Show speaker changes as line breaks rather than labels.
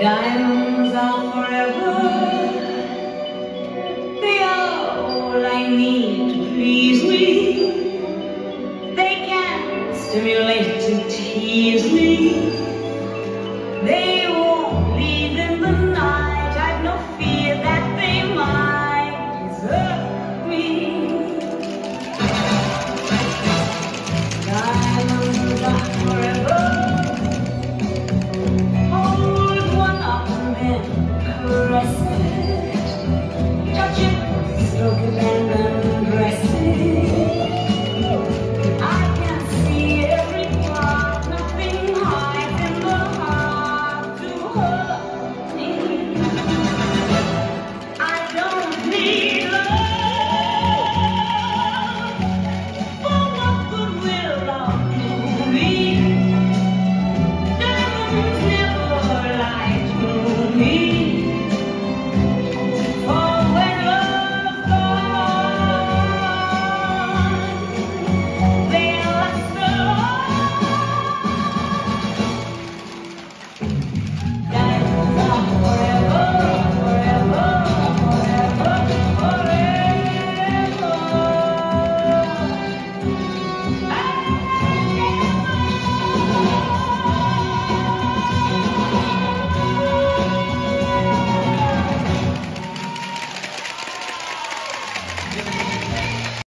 Diamonds are forever. They are all I need to please me. They can stimulate to tease me.